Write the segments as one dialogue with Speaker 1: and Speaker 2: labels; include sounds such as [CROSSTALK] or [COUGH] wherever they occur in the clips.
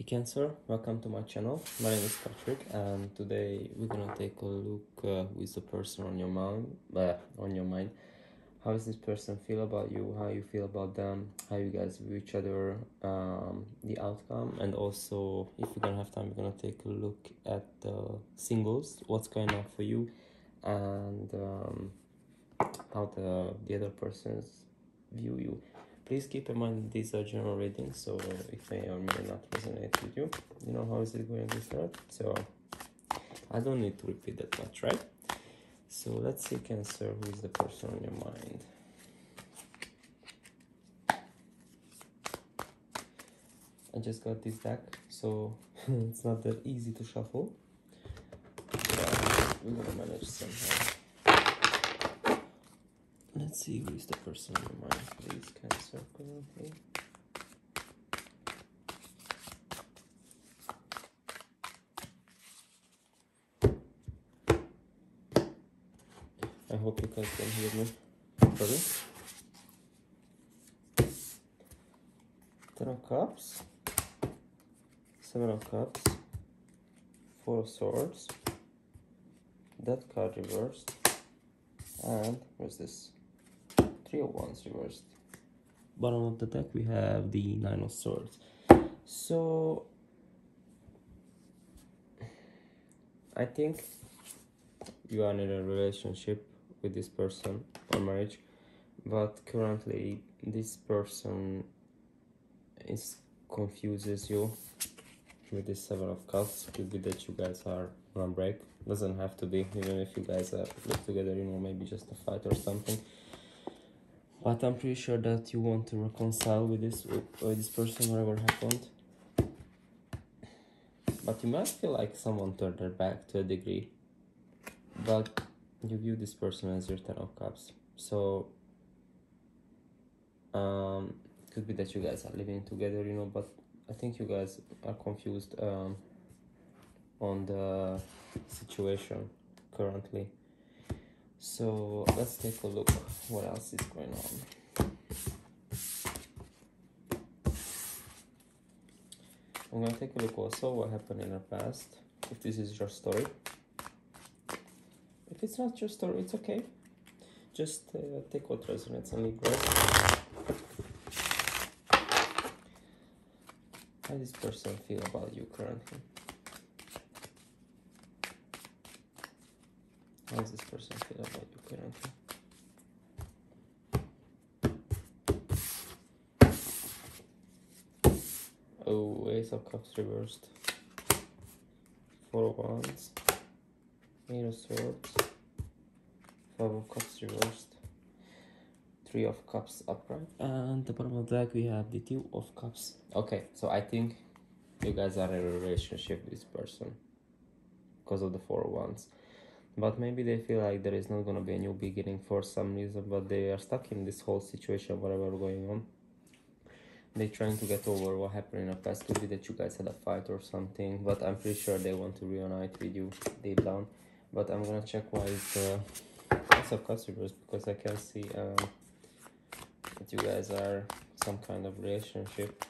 Speaker 1: Hey Cancer, welcome to my channel. My name is Patrik, and today we're gonna take a look uh, with the person on your mind, uh, on your mind. How does this person feel about you? How you feel about them? How you guys view each other? Um, the outcome, and also if we're gonna have time, we're gonna take a look at the singles. What's going on for you, and um, how the the other persons view you. Please keep in mind these are general readings, so it may or may not resonate with you. You know how is it going to start? So I don't need to repeat that much, right? So let's see Cancer, who is the person on your mind. I just got this deck, so [LAUGHS] it's not that easy to shuffle. But we're gonna manage somehow. Let's see who is the person on your mind, please, Cancer, currently. I hope you guys can hear me. Ten of Cups, Seven of Cups, Four of Swords, that card reversed, and what's this? Three of Wands reversed. Bottom of the deck we have the Nine of Swords. So I think you are in a relationship with this person or marriage, but currently this person is confuses you with this seven of cups. Could be that you guys are on break. Doesn't have to be, even if you guys are live together, you know, maybe just a fight or something. But I'm pretty sure that you want to reconcile with this with, this person, whatever happened. But you might feel like someone turned their back to a degree. But you view this person as your ten of cups. So um could be that you guys are living together, you know, but I think you guys are confused um on the situation currently. So let's take a look what else is going on. I'm gonna take a look also what happened in the past, if this is your story. If it's not your story, it's okay. Just uh, take what resonates and leave rest. How does this person feel about you currently? How does this person feel about you currently? Oh, Ace of Cups reversed. Four of Wands. Eight of Swords. Five of Cups reversed. Three of Cups upright. And the bottom of the deck we have the Two of Cups. Okay, so I think you guys are in a relationship with this person. Because of the Four of Wands. But maybe they feel like there is not gonna be a new beginning for some reason, but they are stuck in this whole situation, whatever going on they're trying to get over what happened in the past. Could be that you guys had a fight or something, but I'm pretty sure they want to reunite with you deep down. But I'm gonna check why it's the Ace of Cups reversed because I can see um, that you guys are some kind of relationship.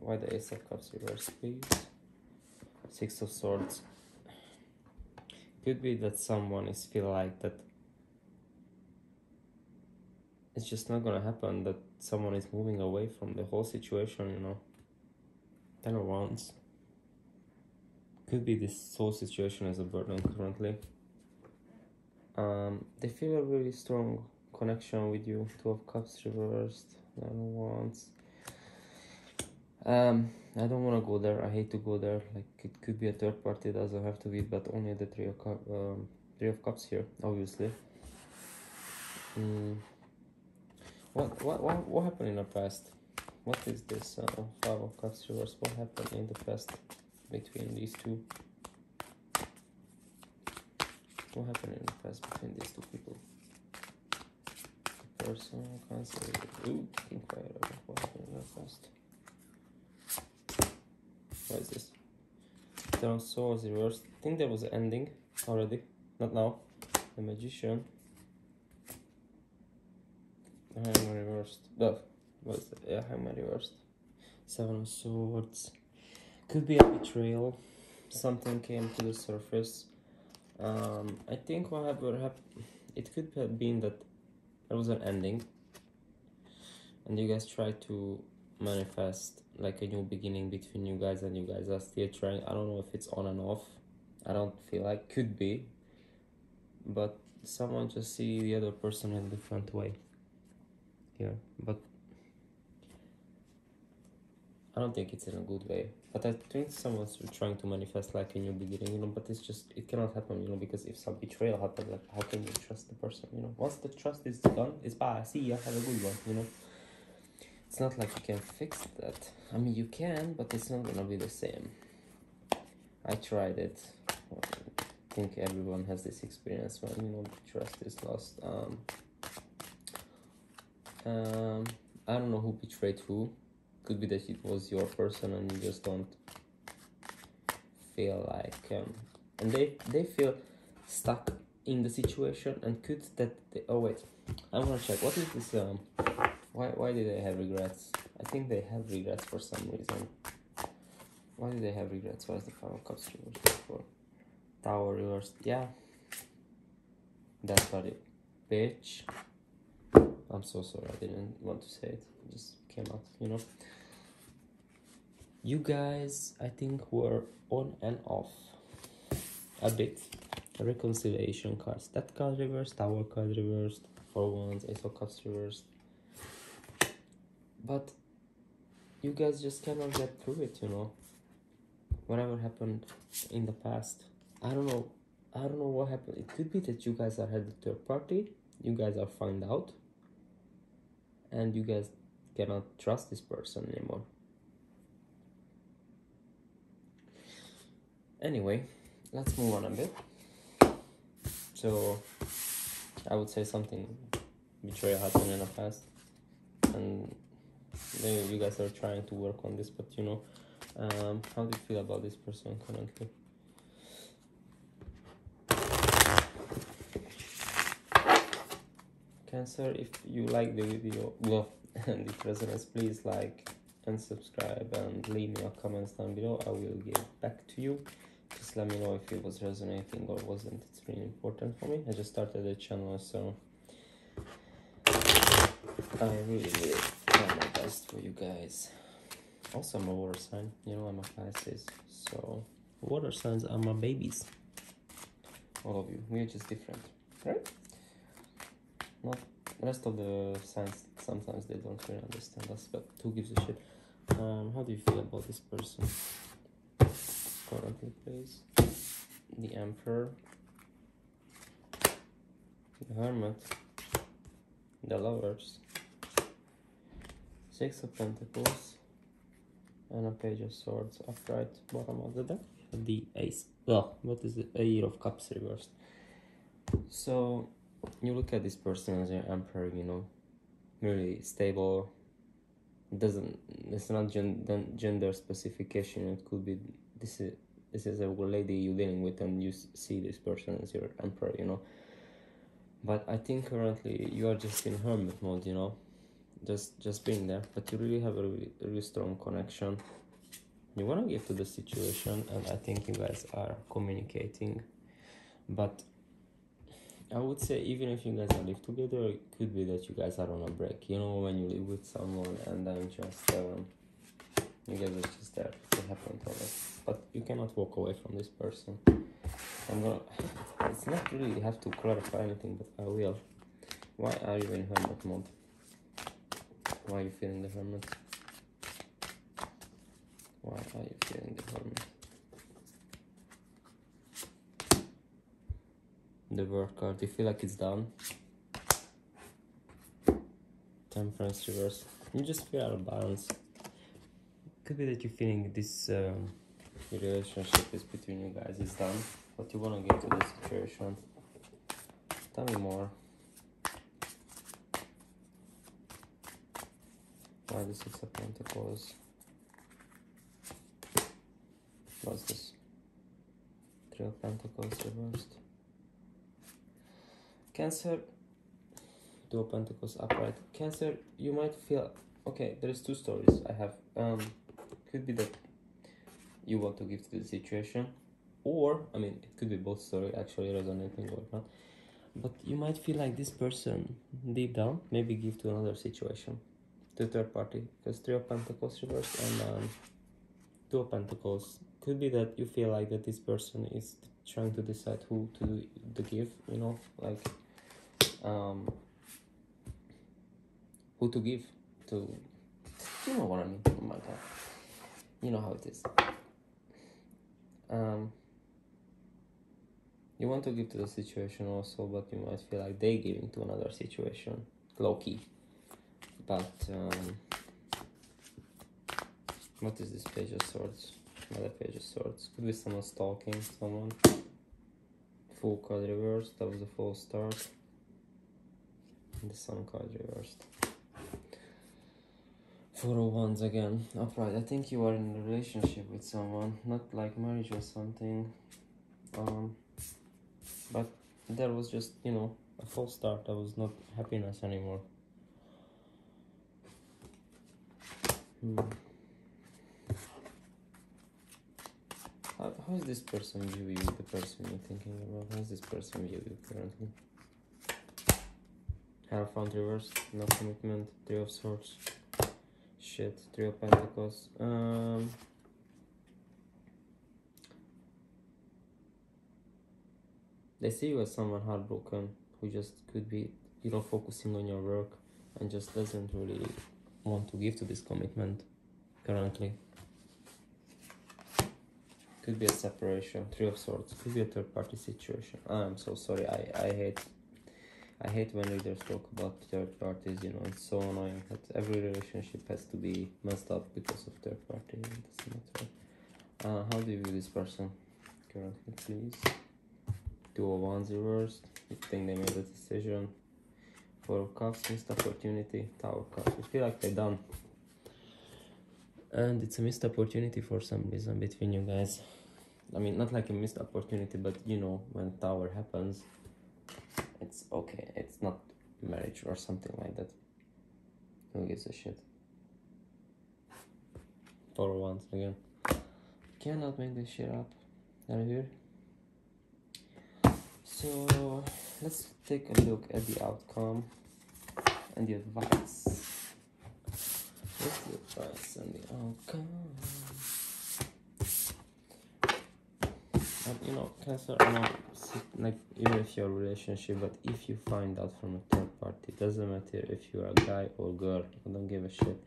Speaker 1: Why the Ace of Cups reversed, please? Six of Swords. Could be that someone is feel like that it's just not gonna happen that someone is moving away from the whole situation, you know. Ten of Wands. Could be this whole situation as a burden currently. Um, they feel a really strong connection with you. Two of Cups reversed, Nine of Wands. Um, I don't want to go there. I hate to go there. Like it could be a third party. Doesn't have to be, but only the three of cup, um, three of cups here, obviously. Mm. What, what what what happened in the past? What is this uh, five of cups reverse? What happened in the past between these two? What happened in the past between these two people? The person can't say. Ooh, inquire of what happened in the past. What is this? Of swords reversed. I think there was an ending already. Not now. The magician. Hammer reversed. No, what is that? Yeah, hammer reversed. Seven of Swords. Could be a betrayal. Something came to the surface. Um, I think whatever happened, it could have been that there was an ending, and you guys tried to manifest like a new beginning between you guys, and you guys are still trying. I don't know if it's on and off. I don't feel like could be, but someone just see the other person in a different way yeah but I don't think it's in a good way. But I think someone's trying to manifest like a new beginning, you know. But it's just it cannot happen, you know, because if some betrayal happens, like how can you trust the person, you know? Once the trust is gone, it's bye. See ya, have a good one, you know. It's not like you can fix that. I mean, you can, but it's not gonna be the same. I tried it. I think everyone has this experience when you know trust is lost. Um, um, I don't know who betrayed who. Could be that it was your person and you just don't feel like, um, and they they feel stuck in the situation and could that they, oh wait, I wanna check what is this um why why do they have regrets? I think they have regrets for some reason. Why do they have regrets? Why is the Five of Cups reversed for? Tower reversed. Yeah. That's what it. Bitch. I'm so sorry. I didn't want to say it. it just came out. You know. You guys, I think, were on and off a bit. Reconciliation cards. That card reversed. Tower card reversed. Four wands. Ace of Cups reversed. But you guys just cannot get through it. You know whatever happened in the past. I don't know. I don't know what happened. It could be that you guys are had the third party. You guys are found out, and you guys cannot trust this person anymore. Anyway, let's move on a bit. So, I would say something betrayal happened in the past, and you guys are trying to work on this, but you know um, how do you feel about this person currently? Cancer, if you like the video, well, [LAUGHS] and it resonates, please like and subscribe and leave me your comments down below. I will get back to you. Just let me know if it was resonating or wasn't. It's really important for me. I just started the channel, so I really, for you guys. Also, I'm a water sign. You know, I'm a Pisces. So, water signs are my babies. All of you. We're just different, right? Not the rest of the signs. Sometimes they don't really understand us, but who gives a shit? Um, how do you feel about this person? Currently, please. The Emperor. The Hermit. The Lovers. Six of Pentacles. And a page of swords upright bottom of the deck. The ace. Well what is the eight of cups reversed? So you look at this person as an emperor you know. Really stable. Doesn't it's not gen, gender specification. It could be this is this is a lady you're dealing with and you see this person as your emperor you know. But i think currently you are just in hermit mode you know just just being there but you really have a really, really strong connection. You want to give to the situation and i think you guys are communicating. But i would say even if you guys are live together it could be that you guys are on a break. You know when you live with someone and then just um, you guys are just there. To happen to us but you cannot walk away from this person. I'm gonna it's not really have to clarify anything but i will. Why are you in hermit mode why are you feeling the? Why are you feeling the hermit? The work card, do you feel like it's done? Temperance reverse. You just feel out of balance. Could be that you're feeling this um, relationship is between you guys is done, but you want to get to the situation. Tell me more. Why the Six of Pentacles. What's this? Three of Pentacles reversed. Cancer, Two of Pentacles upright. Cancer, you might feel okay there is two stories i have um could be that you want to give to the situation or i mean it could be both story actually resonating or not but you might feel like this person deep down maybe give to another situation to third party because three of pentacles reversed and um, two of pentacles. Could be that you feel like that this person is trying to decide who to the give you know like um who to give to you know what i mean oh my god you know how it is. Um you want to give to the situation also but you might feel like they giving to another situation low key but um what is this page of swords? Another page of swords. Could be someone stalking someone. Fool card reversed. That was a false start. And the sun card reversed. Four of wands again. Upright i think you are in a relationship with someone. Not like marriage or something. Um but there was just you know a false start. That was not happiness anymore hmm. How, how is this person view you, the person you're thinking about? How is this person view you currently? Hierophant reversed, no commitment, three of swords. Shit, three of pentacles. Um, they see you as someone heartbroken who just could be, you know, focusing on your work and just doesn't really want to give to this commitment currently. Could be a separation, three of swords. Could be a third party situation. I'm so sorry. I I hate I hate when readers talk about third parties. You know, it's so annoying that every relationship has to be messed up because of third party. That's not right. Uh, how do you view this person currently, please? Two of wands reversed. You think they made a decision. Four of cups, missed opportunity. Tower cups. You feel like they're done and it's a missed opportunity for some reason between you guys I mean, not like a missed opportunity, but you know, when tower happens, it's okay. It's not marriage or something like that. Who gives a shit? For once again. Cannot make this shit up. Are you here? So let's take a look at the outcome and the advice. What's the advice and the outcome? And, you know, Cancer, I know, like, even if you're relationship, but if you find out from a third party, it doesn't matter if you're a guy or girl, I don't give a shit.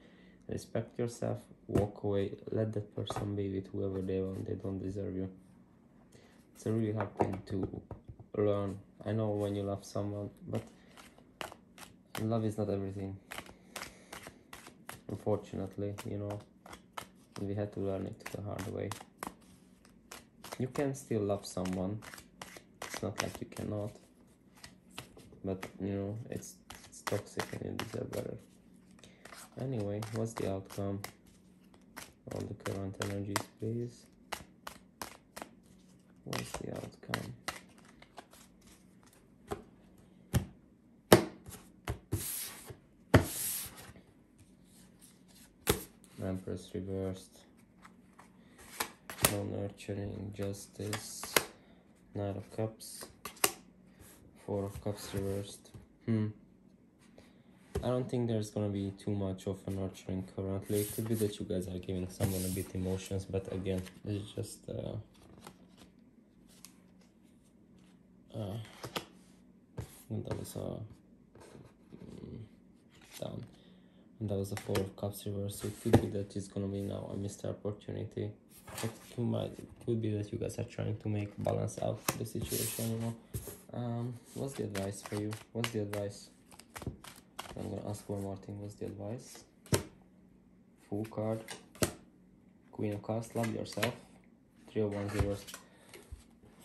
Speaker 1: Respect yourself, walk away, let that person be with whoever they want, they don't deserve you. It's a really hard thing to learn. I know when you love someone, but love is not everything. Unfortunately, you know, we had to learn it the hard way. You can still love someone. It's not like you cannot. But you know it's, it's toxic and you deserve better. Anyway what's the outcome? All the current energies please. What's the outcome Reversed. No nurturing justice knight of cups. Four of cups reversed. Hmm. I don't think there's gonna be too much of a nurturing currently. It could be that you guys are giving someone a bit emotions, but again, it's just uh, uh that was a mm, down, and that was a four of cups reverse. So it could be that it's gonna be now a missed opportunity. It might could be that you guys are trying to make balance out the situation you know. Um what's the advice for you? What's the advice? I'm gonna ask one more thing. What's the advice? Fool card. Queen of cups love yourself. Three of one zeros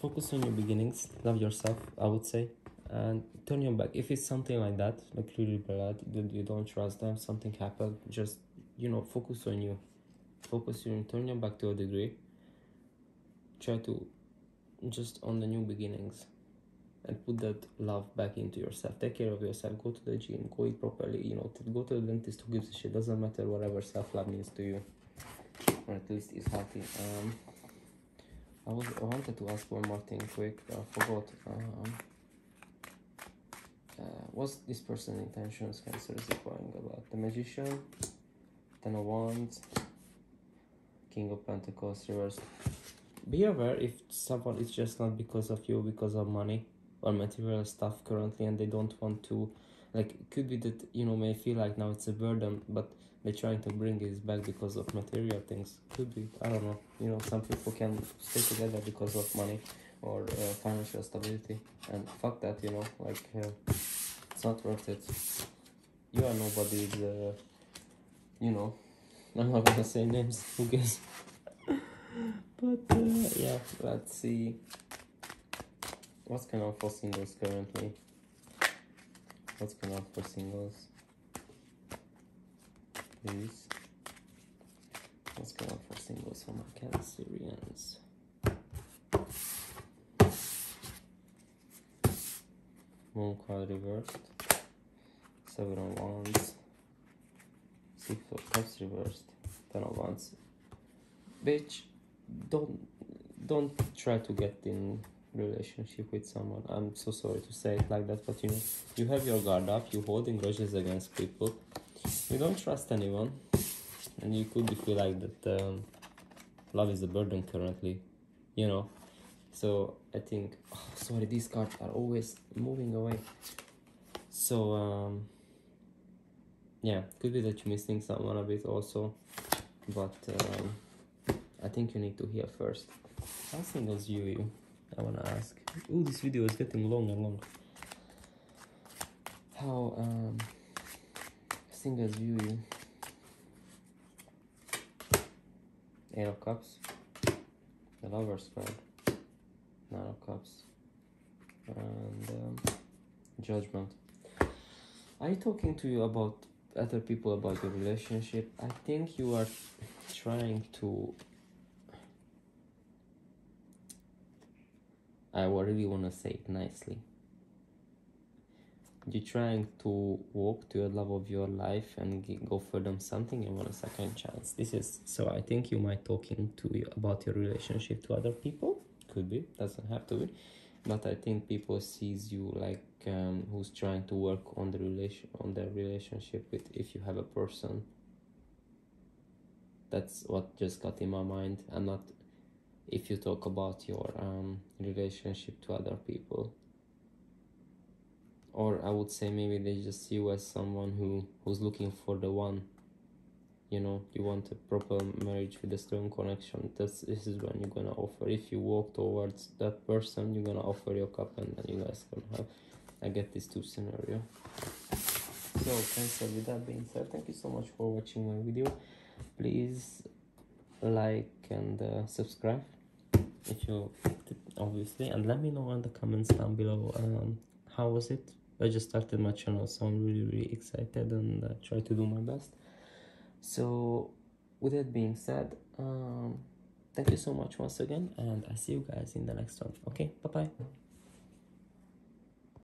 Speaker 1: focus on your beginnings. Love yourself i would say and turn your back. If it's something like that like really bad you don't trust them something happened just you know focus on you. Focus your turn your back to a degree. Try to just on the new beginnings and put that love back into yourself. Take care of yourself. Go to the gym. Go eat properly. You know go to the dentist who gives a shit. Doesn't matter whatever self-love means to you. Or at least is healthy. Um i was i wanted to ask one more thing quick. I forgot. Um what's this person's intentions cancer is inquiring about the magician ten of wands king of pentacles reversed be aware if someone is just not because of you because of money or material stuff currently and they don't want to like it could be that you know may feel like now it's a burden but they're trying to bring it back because of material things. Could be i don't know. You know some people can stay together because of money or uh, financial stability. And fuck that you know like uh, it's not worth it. You are nobody's uh, you know [LAUGHS] i'm not gonna say names who cares? [LAUGHS] But uh, yeah let's see. What's going on for singles currently? What's going on for singles? Please. What's going on for singles for my cancerians moon card reversed. Seven of wands. Six of cups reversed. Ten of wands. Bitch don't don't try to get in relationship with someone. I'm so sorry to say it like that but you know you have your guard up you holding grudges against people. You don't trust anyone. And you could feel like that um, love is a burden currently you know so i think oh, sorry these cards are always moving away so um yeah could be that you're missing someone a bit also but um I think you need to hear first. How singles view you? I wanna ask. Oh, this video is getting long and long. How um, singles view you? Eight of Cups, the Lover's card, Nine of Cups, and um, Judgment. Are you talking to you about other people about your relationship? I think you are trying to I really want to say it nicely. You're trying to walk to your love of your life and go for them something and want a second chance. This is so. I think you might talking to you about your relationship to other people. Could be, doesn't have to be, but I think people sees you like um, who's trying to work on the relation on their relationship with. If you have a person, that's what just got in my mind. I'm not if you talk about your um, relationship to other people or i would say maybe they just see you as someone who who's looking for the one you know you want a proper marriage with a strong connection this, this is when you're gonna offer. If you walk towards that person you're gonna offer your cup and then you guys gonna have i get these two scenario. So cancer with that being said thank you so much for watching my video. Please like and uh, subscribe if you obviously. And let me know in the comments down below um, how was it? I just started my channel so i'm really really excited and uh, try to do my best so with that being said um, thank you so much once again and i see you guys in the next one. Okay bye bye